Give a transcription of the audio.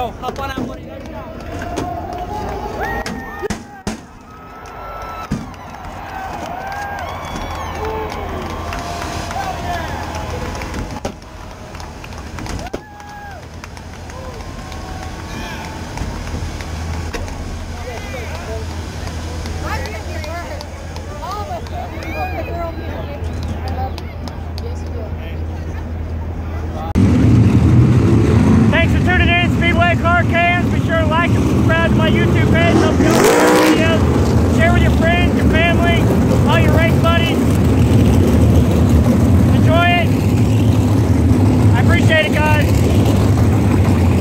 Então, Yo, hop.